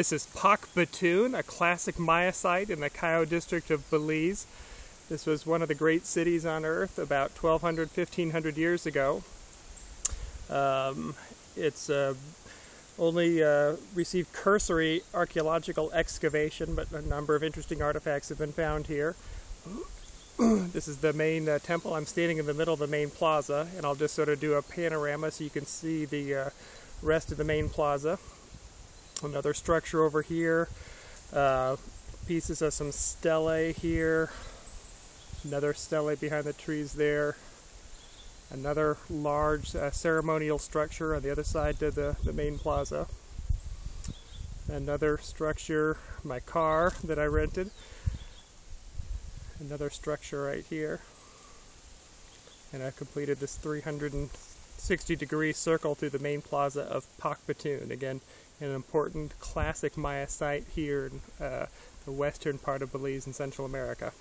This is Pacbitun, a classic Maya site in the Cayo district of Belize. This was one of the great cities on earth about 1200, 1500 years ago. Um, it's uh, only uh, received cursory archaeological excavation, but a number of interesting artifacts have been found here. this is the main uh, temple. I'm standing in the middle of the main plaza, and I'll just sort of do a panorama so you can see the uh, rest of the main plaza. Another structure over here, uh, pieces of some stelae here, another stelae behind the trees there, another large uh, ceremonial structure on the other side to the, the main plaza, another structure, my car that I rented, another structure right here, and I completed this 360 degree circle through the main plaza of Pacbitun. Again, an important classic Maya site here in uh, the western part of Belize in Central America.